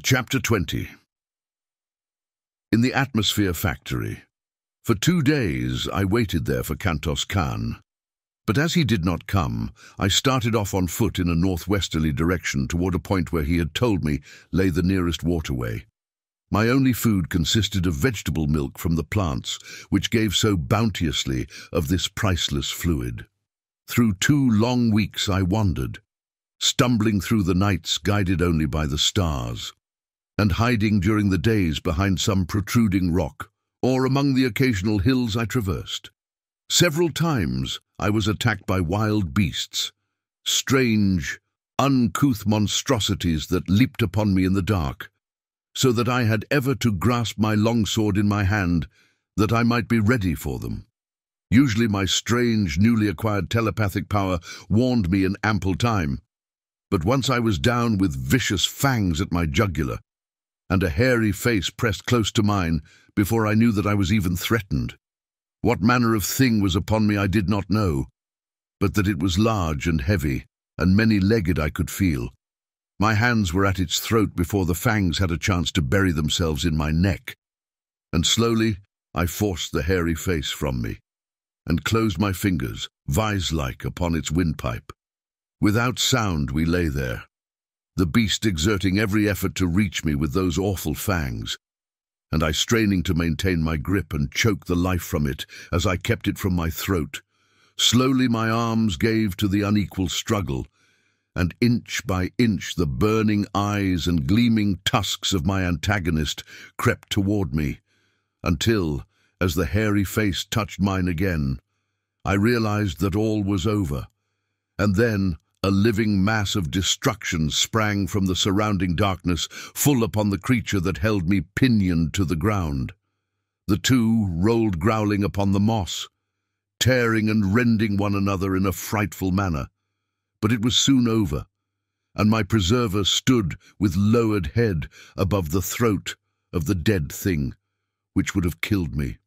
Chapter 20 In the Atmosphere Factory. For two days I waited there for Kantos Kan. But as he did not come, I started off on foot in a northwesterly direction toward a point where he had told me lay the nearest waterway. My only food consisted of vegetable milk from the plants, which gave so bounteously of this priceless fluid. Through two long weeks I wandered, stumbling through the nights guided only by the stars and hiding during the days behind some protruding rock, or among the occasional hills I traversed. Several times I was attacked by wild beasts, strange, uncouth monstrosities that leaped upon me in the dark, so that I had ever to grasp my longsword in my hand that I might be ready for them. Usually my strange, newly acquired telepathic power warned me in ample time, but once I was down with vicious fangs at my jugular, and a hairy face pressed close to mine before I knew that I was even threatened. What manner of thing was upon me I did not know, but that it was large and heavy, and many-legged I could feel. My hands were at its throat before the fangs had a chance to bury themselves in my neck, and slowly I forced the hairy face from me, and closed my fingers, vise-like, upon its windpipe. Without sound we lay there, the beast exerting every effort to reach me with those awful fangs, and I straining to maintain my grip and choke the life from it as I kept it from my throat. Slowly my arms gave to the unequal struggle, and inch by inch the burning eyes and gleaming tusks of my antagonist crept toward me, until, as the hairy face touched mine again, I realized that all was over, and then a living mass of destruction sprang from the surrounding darkness, full upon the creature that held me pinioned to the ground. The two rolled growling upon the moss, tearing and rending one another in a frightful manner. But it was soon over, and my preserver stood with lowered head above the throat of the dead thing, which would have killed me.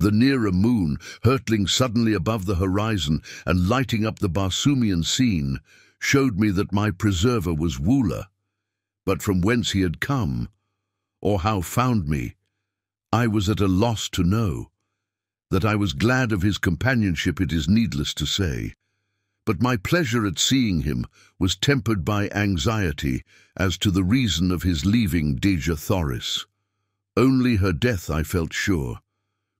The nearer moon, hurtling suddenly above the horizon and lighting up the Barsoomian scene, showed me that my preserver was Woola. But from whence he had come, or how found me, I was at a loss to know. That I was glad of his companionship it is needless to say. But my pleasure at seeing him was tempered by anxiety as to the reason of his leaving Dejah Thoris. Only her death, I felt sure,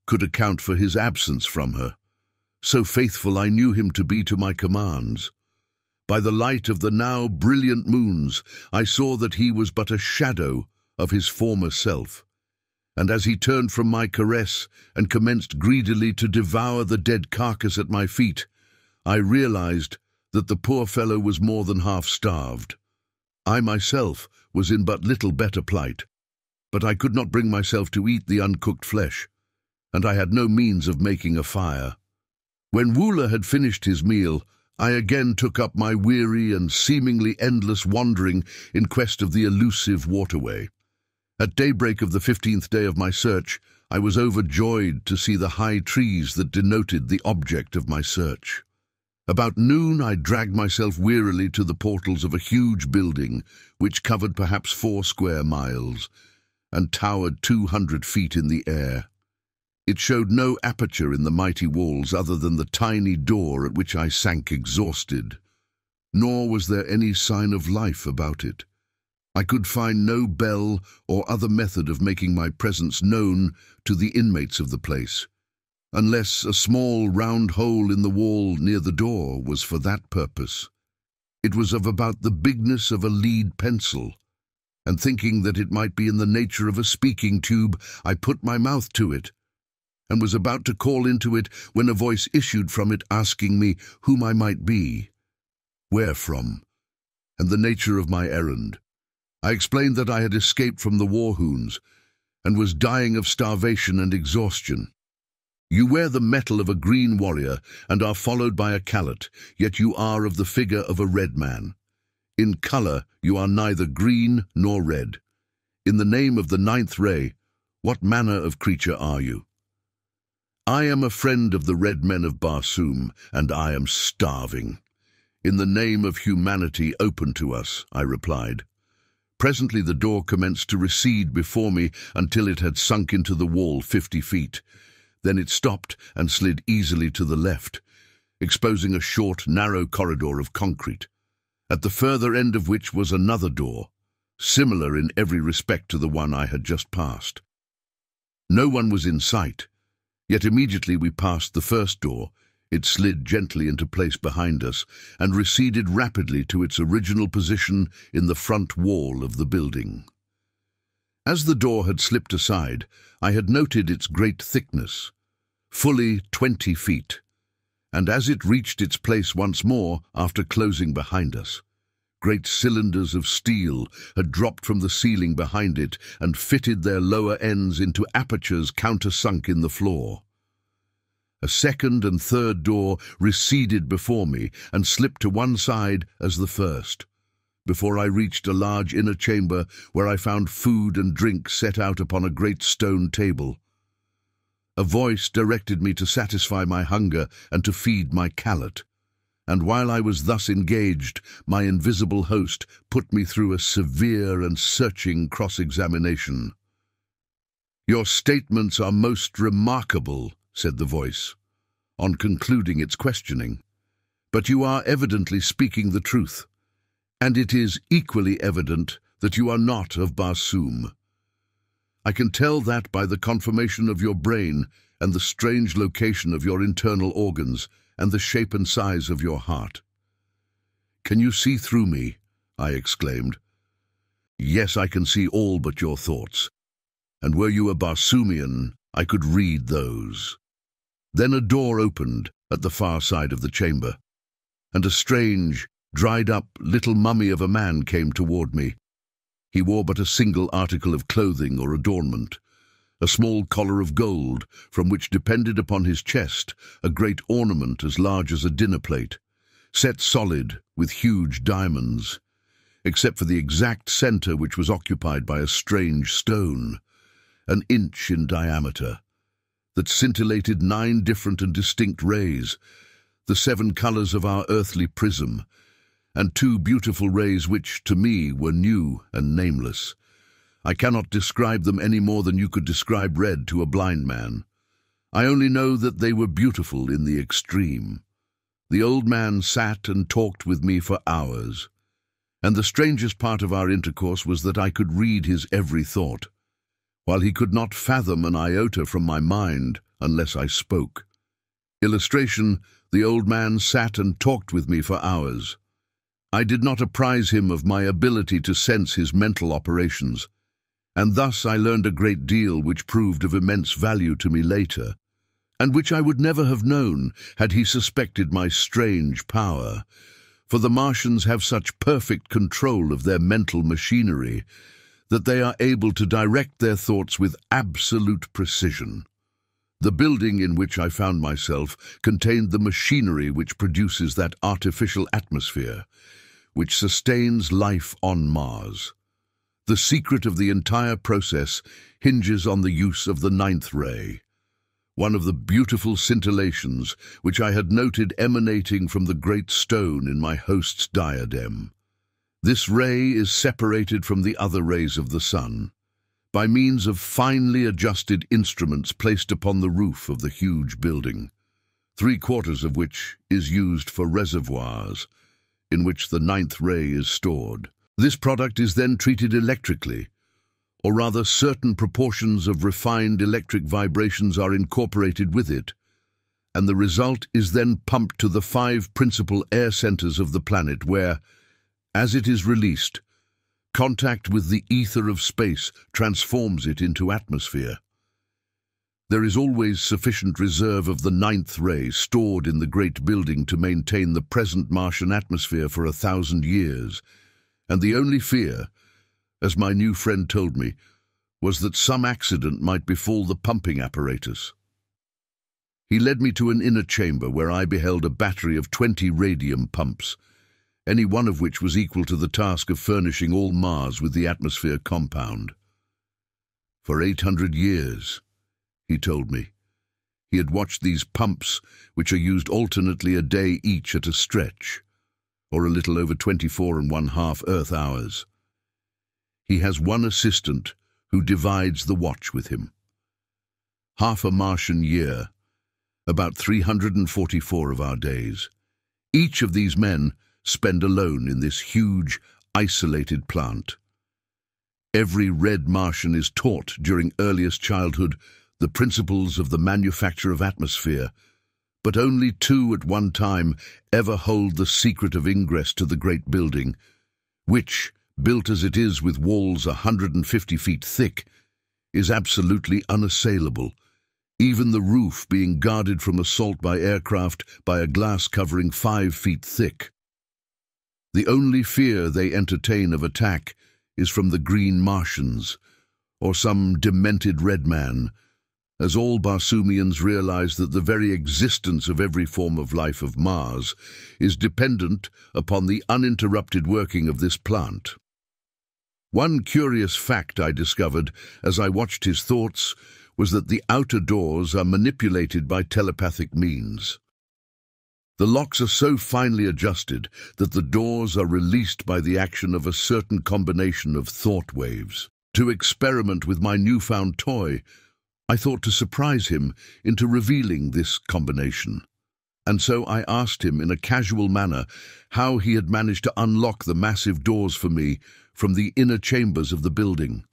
could account for his absence from her. So faithful I knew him to be to my commands. By the light of the now brilliant moons, I saw that he was but a shadow of his former self. And as he turned from my caress and commenced greedily to devour the dead carcass at my feet, I realized that the poor fellow was more than half starved. I myself was in but little better plight, but I could not bring myself to eat the uncooked flesh and I had no means of making a fire. When Woola had finished his meal, I again took up my weary and seemingly endless wandering in quest of the elusive waterway. At daybreak of the fifteenth day of my search, I was overjoyed to see the high trees that denoted the object of my search. About noon I dragged myself wearily to the portals of a huge building, which covered perhaps four square miles, and towered two hundred feet in the air. It showed no aperture in the mighty walls other than the tiny door at which I sank exhausted. Nor was there any sign of life about it. I could find no bell or other method of making my presence known to the inmates of the place, unless a small round hole in the wall near the door was for that purpose. It was of about the bigness of a lead pencil, and thinking that it might be in the nature of a speaking tube, I put my mouth to it and was about to call into it when a voice issued from it asking me whom I might be, where from, and the nature of my errand. I explained that I had escaped from the Warhoons and was dying of starvation and exhaustion. You wear the metal of a green warrior and are followed by a calot, yet you are of the figure of a red man. In colour you are neither green nor red. In the name of the ninth ray, what manner of creature are you? I am a friend of the red men of Barsoom, and I am starving. In the name of humanity open to us, I replied. Presently the door commenced to recede before me until it had sunk into the wall fifty feet. Then it stopped and slid easily to the left, exposing a short, narrow corridor of concrete, at the further end of which was another door, similar in every respect to the one I had just passed. No one was in sight, yet immediately we passed the first door, it slid gently into place behind us and receded rapidly to its original position in the front wall of the building. As the door had slipped aside, I had noted its great thickness, fully twenty feet, and as it reached its place once more after closing behind us, great cylinders of steel had dropped from the ceiling behind it and fitted their lower ends into apertures countersunk in the floor. A second and third door receded before me and slipped to one side as the first, before I reached a large inner chamber where I found food and drink set out upon a great stone table. A voice directed me to satisfy my hunger and to feed my calot, and while I was thus engaged, my invisible host put me through a severe and searching cross-examination. Your statements are most remarkable, said the voice, on concluding its questioning. But you are evidently speaking the truth, and it is equally evident that you are not of Barsoom. I can tell that by the conformation of your brain and the strange location of your internal organs and the shape and size of your heart. Can you see through me? I exclaimed. Yes, I can see all but your thoughts. And were you a Barsoomian, I could read those. Then a door opened at the far side of the chamber, and a strange, dried-up little mummy of a man came toward me. He wore but a single article of clothing or adornment, a small collar of gold, from which depended upon his chest a great ornament as large as a dinner plate, set solid with huge diamonds, except for the exact centre which was occupied by a strange stone, an inch in diameter that scintillated nine different and distinct rays, the seven colours of our earthly prism, and two beautiful rays which, to me, were new and nameless. I cannot describe them any more than you could describe red to a blind man. I only know that they were beautiful in the extreme. The old man sat and talked with me for hours, and the strangest part of our intercourse was that I could read his every thought while he could not fathom an iota from my mind unless I spoke. Illustration, the old man sat and talked with me for hours. I did not apprise him of my ability to sense his mental operations, and thus I learned a great deal which proved of immense value to me later, and which I would never have known had he suspected my strange power, for the Martians have such perfect control of their mental machinery that they are able to direct their thoughts with absolute precision. The building in which I found myself contained the machinery which produces that artificial atmosphere, which sustains life on Mars. The secret of the entire process hinges on the use of the ninth ray, one of the beautiful scintillations which I had noted emanating from the great stone in my host's diadem. This ray is separated from the other rays of the sun by means of finely adjusted instruments placed upon the roof of the huge building, three-quarters of which is used for reservoirs, in which the ninth ray is stored. This product is then treated electrically, or rather certain proportions of refined electric vibrations are incorporated with it, and the result is then pumped to the five principal air centers of the planet where, as it is released, contact with the ether of space transforms it into atmosphere. There is always sufficient reserve of the ninth ray stored in the great building to maintain the present Martian atmosphere for a thousand years, and the only fear, as my new friend told me, was that some accident might befall the pumping apparatus. He led me to an inner chamber where I beheld a battery of twenty radium pumps, any one of which was equal to the task of furnishing all Mars with the atmosphere compound. For 800 years, he told me, he had watched these pumps, which are used alternately a day each at a stretch, or a little over 24 and one half Earth hours. he has one assistant who divides the watch with him. Half a Martian year, about 344 of our days. Each of these men spend alone in this huge, isolated plant. Every red Martian is taught during earliest childhood the principles of the manufacture of atmosphere, but only two at one time ever hold the secret of ingress to the great building, which, built as it is with walls a 150 feet thick, is absolutely unassailable, even the roof being guarded from assault by aircraft by a glass covering five feet thick. The only fear they entertain of attack is from the green Martians, or some demented red man, as all Barsoomians realize that the very existence of every form of life of Mars is dependent upon the uninterrupted working of this plant. One curious fact I discovered as I watched his thoughts was that the outer doors are manipulated by telepathic means. The locks are so finely adjusted that the doors are released by the action of a certain combination of thought waves. To experiment with my newfound toy, I thought to surprise him into revealing this combination. And so I asked him in a casual manner how he had managed to unlock the massive doors for me from the inner chambers of the building.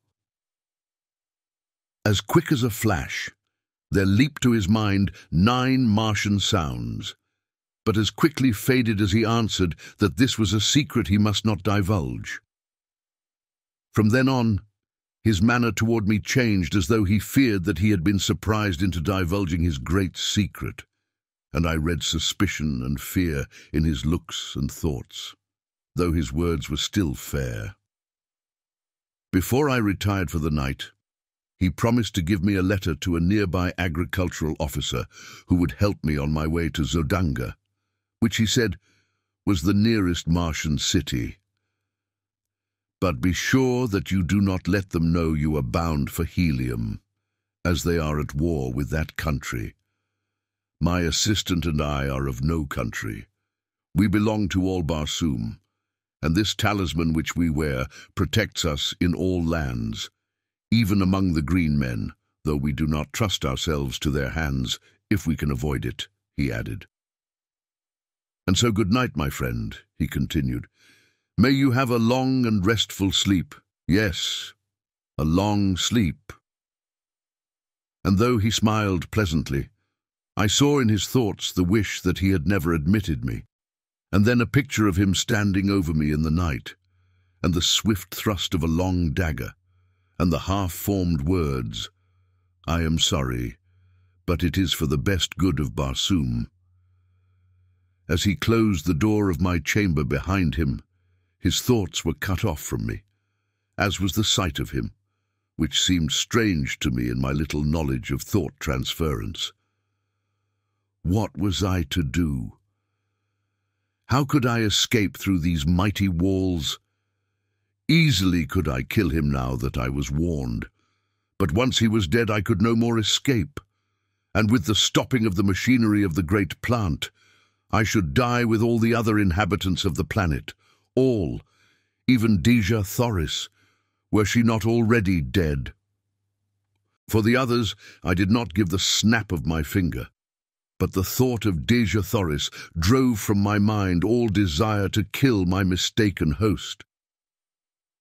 As quick as a flash, there leaped to his mind nine Martian sounds, but as quickly faded as he answered that this was a secret he must not divulge. From then on, his manner toward me changed as though he feared that he had been surprised into divulging his great secret, and I read suspicion and fear in his looks and thoughts, though his words were still fair. Before I retired for the night, he promised to give me a letter to a nearby agricultural officer who would help me on my way to Zodanga, which he said was the nearest Martian city. But be sure that you do not let them know you are bound for Helium, as they are at war with that country. My assistant and I are of no country. We belong to all Barsoom, and this talisman which we wear protects us in all lands, even among the green men, though we do not trust ourselves to their hands if we can avoid it, he added. And so good night, my friend, he continued. May you have a long and restful sleep. Yes, a long sleep. And though he smiled pleasantly, I saw in his thoughts the wish that he had never admitted me, and then a picture of him standing over me in the night, and the swift thrust of a long dagger and the half-formed words, I am sorry, but it is for the best good of Barsoom. As he closed the door of my chamber behind him, his thoughts were cut off from me, as was the sight of him, which seemed strange to me in my little knowledge of thought transference. What was I to do? How could I escape through these mighty walls Easily could I kill him now that I was warned. But once he was dead I could no more escape. And with the stopping of the machinery of the great plant, I should die with all the other inhabitants of the planet. All, even Dejah Thoris, were she not already dead? For the others I did not give the snap of my finger. But the thought of Dejah Thoris drove from my mind all desire to kill my mistaken host.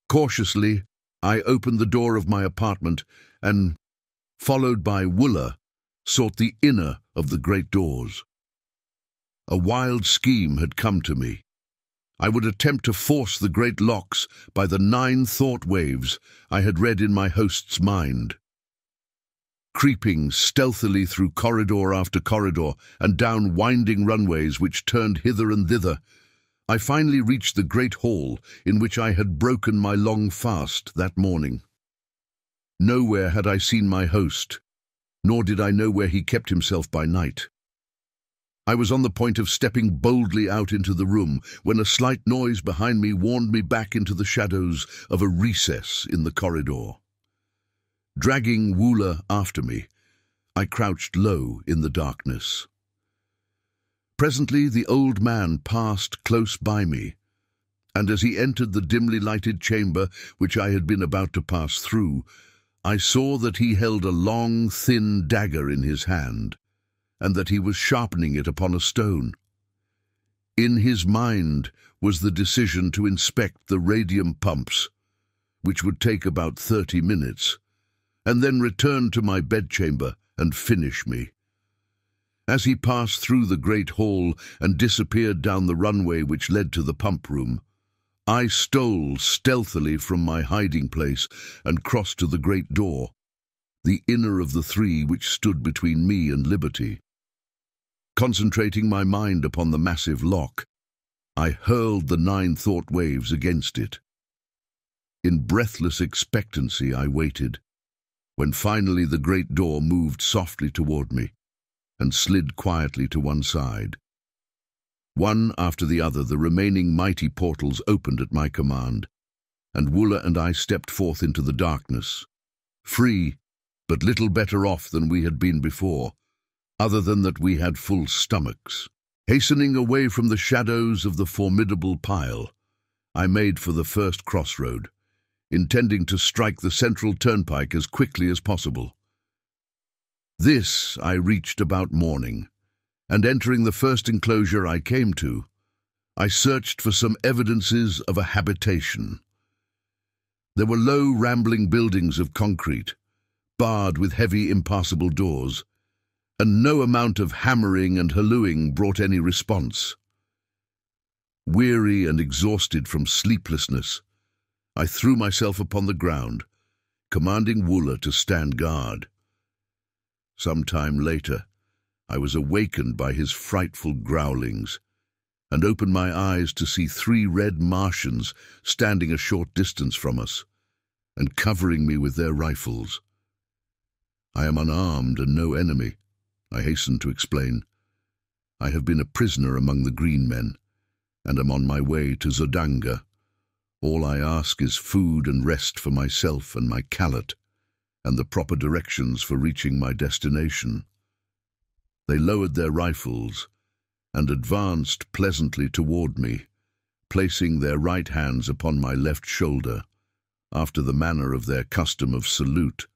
Cautiously, I opened the door of my apartment and, followed by Woola, sought the inner of the great doors. A wild scheme had come to me. I would attempt to force the great locks by the nine thought waves I had read in my host's mind. Creeping stealthily through corridor after corridor and down winding runways which turned hither and thither, I finally reached the great hall in which I had broken my long fast that morning. Nowhere had I seen my host, nor did I know where he kept himself by night. I was on the point of stepping boldly out into the room when a slight noise behind me warned me back into the shadows of a recess in the corridor. Dragging Woola after me, I crouched low in the darkness. Presently the old man passed close by me, and as he entered the dimly lighted chamber which I had been about to pass through, I saw that he held a long, thin dagger in his hand, and that he was sharpening it upon a stone. In his mind was the decision to inspect the radium pumps, which would take about thirty minutes, and then return to my bedchamber and finish me. As he passed through the great hall and disappeared down the runway which led to the pump room, I stole stealthily from my hiding place and crossed to the great door, the inner of the three which stood between me and liberty. Concentrating my mind upon the massive lock, I hurled the nine thought waves against it. In breathless expectancy I waited, when finally the great door moved softly toward me and slid quietly to one side. One after the other, the remaining mighty portals opened at my command, and Woola and I stepped forth into the darkness, free, but little better off than we had been before, other than that we had full stomachs. Hastening away from the shadows of the formidable pile, I made for the first crossroad, intending to strike the central turnpike as quickly as possible. This I reached about morning, and entering the first enclosure I came to, I searched for some evidences of a habitation. There were low, rambling buildings of concrete, barred with heavy, impassable doors, and no amount of hammering and hallooing brought any response. Weary and exhausted from sleeplessness, I threw myself upon the ground, commanding Woola to stand guard. Some time later, I was awakened by his frightful growlings and opened my eyes to see three red Martians standing a short distance from us and covering me with their rifles. I am unarmed and no enemy, I hastened to explain. I have been a prisoner among the green men and am on my way to Zodanga. All I ask is food and rest for myself and my calot and the proper directions for reaching my destination. They lowered their rifles and advanced pleasantly toward me, placing their right hands upon my left shoulder, after the manner of their custom of salute,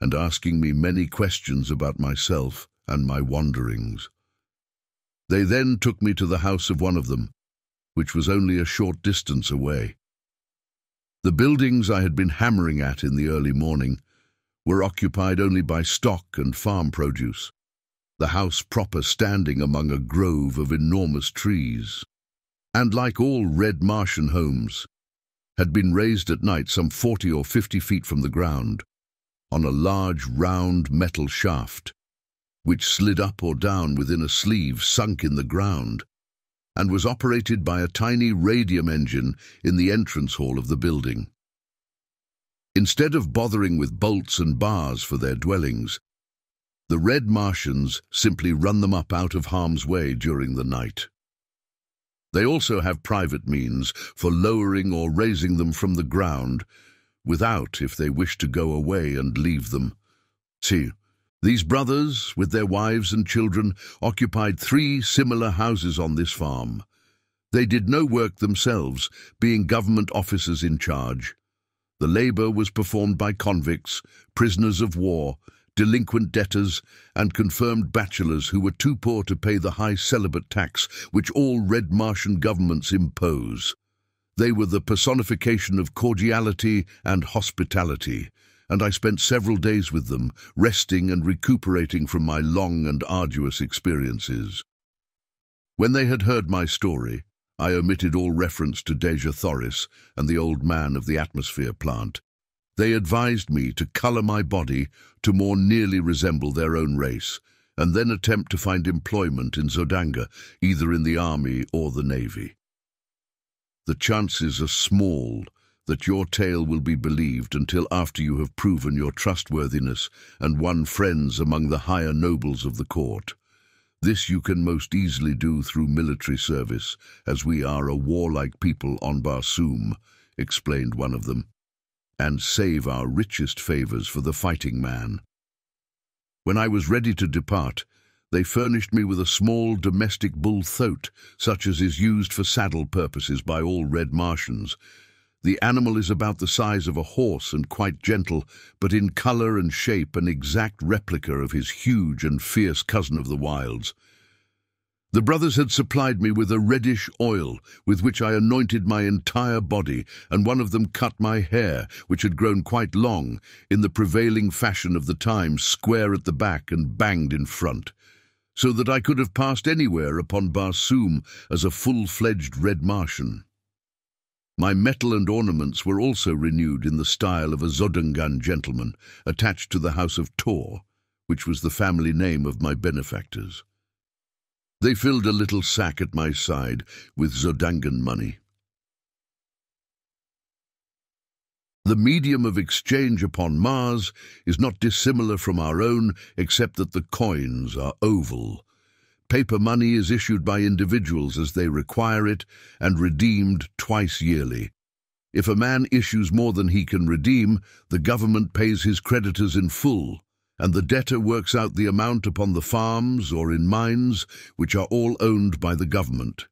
and asking me many questions about myself and my wanderings. They then took me to the house of one of them, which was only a short distance away. The buildings I had been hammering at in the early morning were occupied only by stock and farm produce, the house proper standing among a grove of enormous trees, and like all red Martian homes, had been raised at night some forty or fifty feet from the ground, on a large round metal shaft, which slid up or down within a sleeve sunk in the ground, and was operated by a tiny radium engine in the entrance hall of the building. Instead of bothering with bolts and bars for their dwellings, the Red Martians simply run them up out of harm's way during the night. They also have private means for lowering or raising them from the ground, without, if they wish to go away and leave them. See, these brothers, with their wives and children, occupied three similar houses on this farm. They did no work themselves, being government officers in charge, the labour was performed by convicts, prisoners of war, delinquent debtors, and confirmed bachelors who were too poor to pay the high celibate tax which all Red Martian governments impose. They were the personification of cordiality and hospitality, and I spent several days with them, resting and recuperating from my long and arduous experiences. When they had heard my story, I omitted all reference to Dejah Thoris and the old man of the atmosphere plant. They advised me to colour my body to more nearly resemble their own race, and then attempt to find employment in Zodanga, either in the army or the navy. The chances are small that your tale will be believed until after you have proven your trustworthiness and won friends among the higher nobles of the court. This you can most easily do through military service, as we are a warlike people on Barsoom, explained one of them, and save our richest favours for the fighting man. When I was ready to depart, They furnished me with a small domestic bull thoat, such as is used for saddle purposes by all red Martians. The animal is about the size of a horse and quite gentle, but in colour and shape an exact replica of his huge and fierce cousin of the wilds. The brothers had supplied me with a reddish oil, with which I anointed my entire body, and one of them cut my hair, which had grown quite long, in the prevailing fashion of the time, square at the back and banged in front so that I could have passed anywhere upon Barsoom as a full-fledged red Martian. My metal and ornaments were also renewed in the style of a Zodangan gentleman attached to the house of Ptor, which was the family name of my benefactors. They filled a little sack at my side with Zodangan money. The medium of exchange upon Mars is not dissimilar from our own, except that the coins are oval. Paper money is issued by individuals as they require it and redeemed twice yearly. If a man issues more than he can redeem, the government pays his creditors in full, and the debtor works out the amount upon the farms or in mines, which are all owned by the government.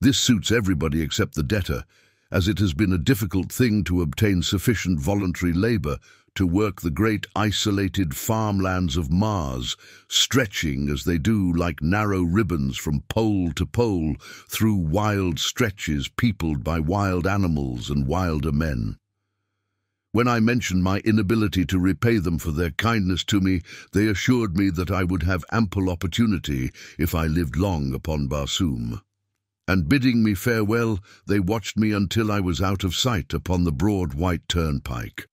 This suits everybody except the debtor, as it has been a difficult thing to obtain sufficient voluntary labour to work the great isolated farmlands of Mars, stretching as they do like narrow ribbons from pole to pole through wild stretches peopled by wild animals and wilder men. When I mentioned my inability to repay them for their kindness to me, they assured me that I would have ample opportunity if I lived long upon Barsoom and bidding me farewell, they watched me until I was out of sight upon the broad white turnpike.